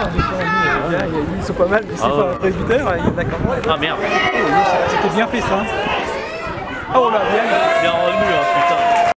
Ah, ah, ah, Ils sont pas mal, mais c'est Ah pas très buteur, hein, il y en a quand même. Ah merde. C'était bien fait ça. Hein. Oh là, bien.